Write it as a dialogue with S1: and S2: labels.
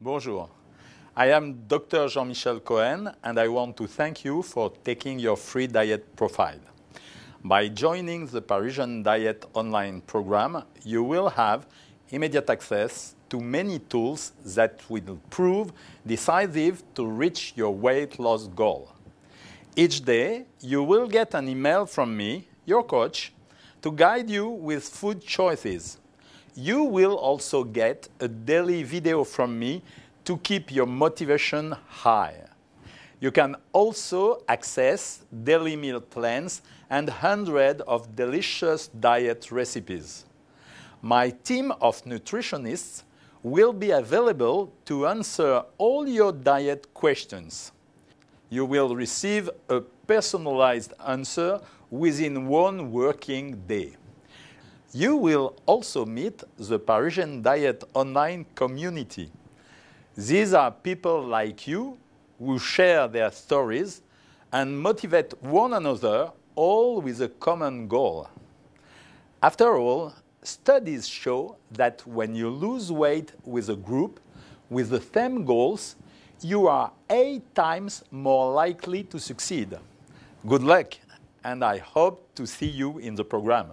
S1: Bonjour. I am Dr. Jean-Michel Cohen, and I want to thank you for taking your free diet profile. By joining the Parisian Diet online program, you will have immediate access to many tools that will prove decisive to reach your weight loss goal. Each day, you will get an email from me, your coach, to guide you with food choices. You will also get a daily video from me to keep your motivation high. You can also access daily meal plans and hundreds of delicious diet recipes. My team of nutritionists will be available to answer all your diet questions. You will receive a personalized answer within one working day. You will also meet the Parisian Diet online community. These are people like you who share their stories and motivate one another, all with a common goal. After all, studies show that when you lose weight with a group with the same goals, you are eight times more likely to succeed. Good luck, and I hope to see you in the program.